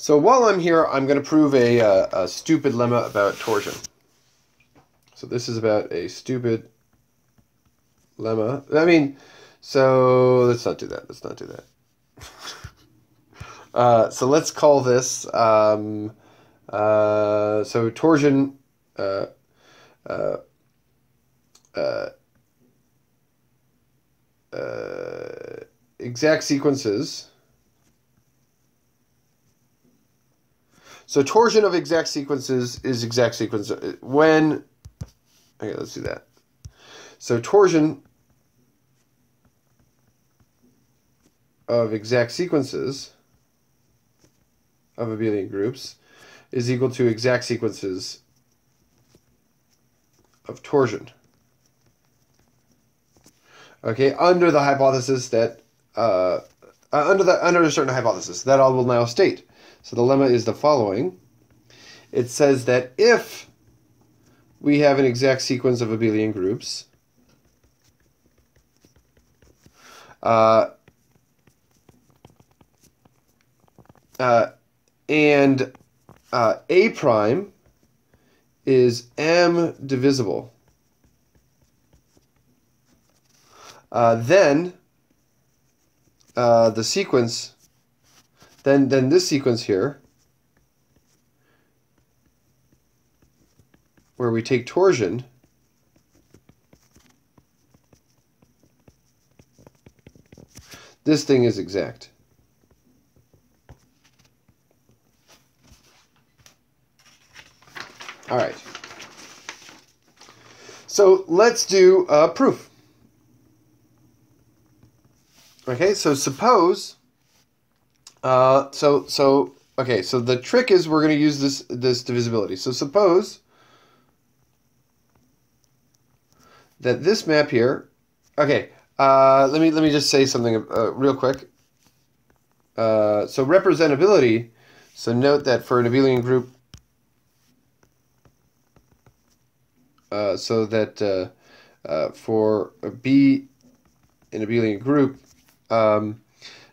So while I'm here, I'm going to prove a, uh, a stupid lemma about torsion. So this is about a stupid lemma. I mean, so let's not do that. Let's not do that. uh, so let's call this, um, uh, so torsion, uh, uh, uh, exact sequences. So torsion of exact sequences is exact sequence when, okay, let's do that. So torsion of exact sequences of abelian groups is equal to exact sequences of torsion. Okay, under the hypothesis that uh, uh, under the under a certain hypothesis that I will now state. So the lemma is the following. It says that if we have an exact sequence of abelian groups, uh, uh, and uh, A prime is M divisible, uh, then uh, the sequence, then then this sequence here, where we take torsion, this thing is exact. All right. So let's do a proof. Okay, so suppose, uh, so, so, okay, so the trick is we're going to use this, this divisibility. So suppose that this map here, okay, uh, let me, let me just say something uh, real quick. Uh, so representability, so note that for an abelian group, uh, so that uh, uh, for a B in abelian group, um,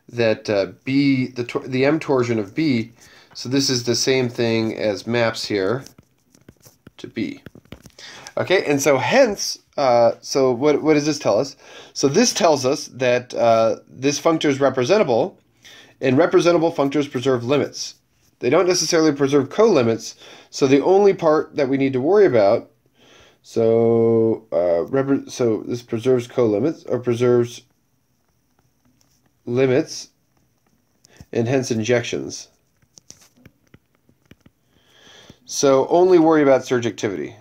that uh, B, the, the M torsion of B, so this is the same thing as maps here to B. Okay, and so hence, uh, so what, what does this tell us? So this tells us that uh, this functor is representable, and representable functors preserve limits. They don't necessarily preserve co-limits, so the only part that we need to worry about, so uh, so this preserves co-limits, or preserves limits, and hence injections. So only worry about surjectivity.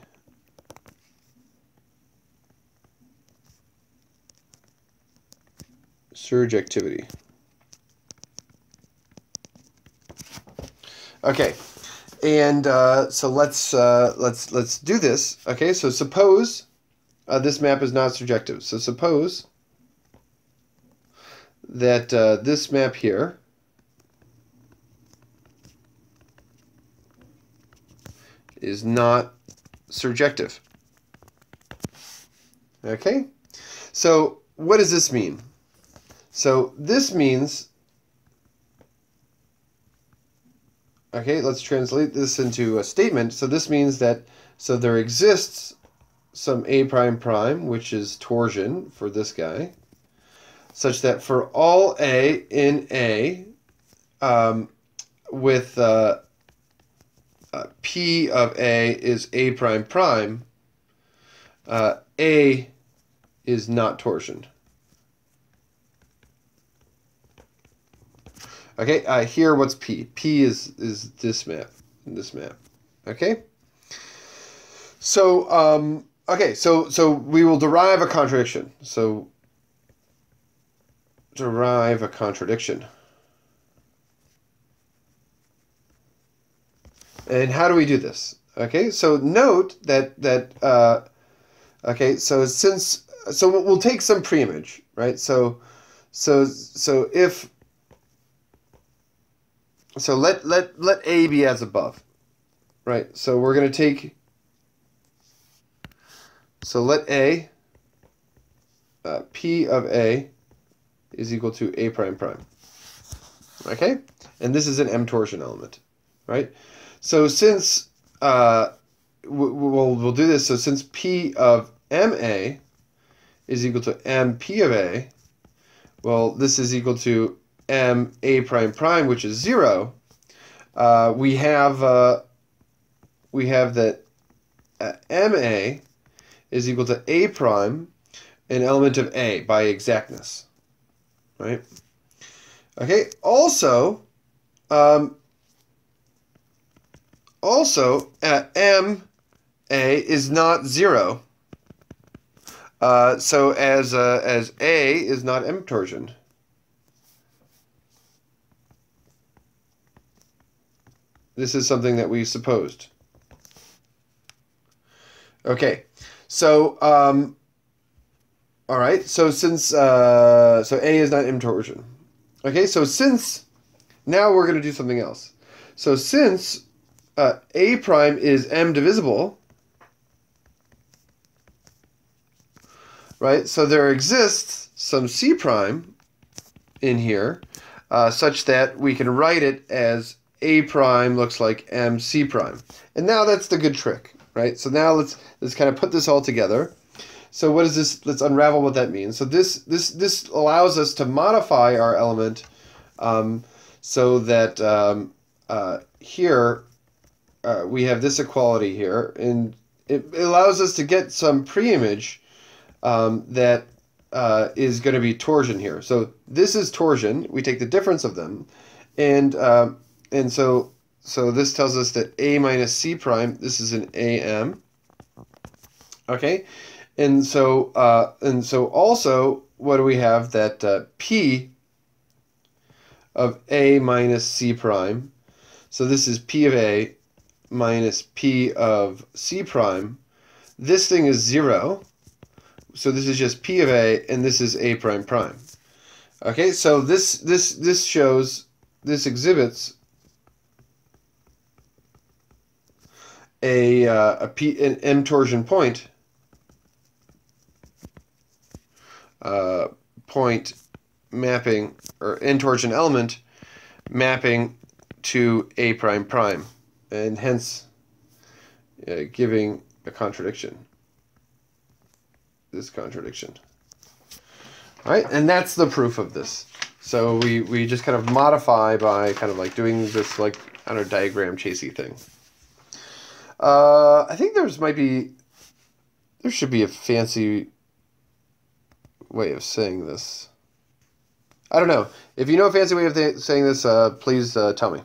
Surjectivity. Okay, and uh, so let's uh, let's let's do this. Okay, so suppose uh, this map is not surjective. So suppose that uh, this map here is not surjective. Okay? So what does this mean? So this means, okay, let's translate this into a statement. So this means that, so there exists some A prime prime, which is torsion for this guy such that for all A in A, um, with uh, uh, P of A is A prime prime, uh, A is not torsion. Okay, uh, here what's P? P is, is this map, this map. Okay? So, um, okay, so, so we will derive a contradiction. So derive a contradiction. And how do we do this? Okay, so note that that uh, okay, so since so we'll take some preimage, right? So so so if so let let let A be as above, right? So we're gonna take so let A uh, P of A is equal to A prime prime. Okay? And this is an M torsion element, right? So since, uh, we'll, we'll do this, so since P of MA is equal to MP of A, well, this is equal to M A prime prime, which is zero, uh, we have, uh, we have that uh, MA is equal to A prime, an element of A by exactness, right? Okay, also, um, also, at M, A is not zero. Uh, so as uh, as A is not M torsion. This is something that we supposed. Okay, so um, all right. So since uh, so A is not M torsion. Okay, so since now we're going to do something else. So since uh, A prime is M divisible, right? So there exists some C prime in here uh, such that we can write it as A prime looks like M C prime. And now that's the good trick, right? So now let's let's kind of put this all together. So what is this? Let's unravel what that means. So this this this allows us to modify our element um, so that um, uh, here uh, we have this equality here, and it, it allows us to get some preimage um, that uh, is going to be torsion here. So this is torsion. We take the difference of them, and uh, and so so this tells us that a minus c prime. This is an am. Okay, and so uh, and so also what do we have that uh, p of a minus c prime. So this is p of a minus p of c prime. This thing is zero so this is just P of A, and this is A prime prime. Okay, so this this this shows this exhibits a uh, a P an M torsion point uh, point mapping or N torsion element mapping to A prime prime, and hence uh, giving a contradiction this contradiction. All right, and that's the proof of this. So we, we just kind of modify by kind of like doing this like, I don't diagram chasey thing. Uh, I think there's might be, there should be a fancy way of saying this. I don't know. If you know a fancy way of saying this, uh, please uh, tell me.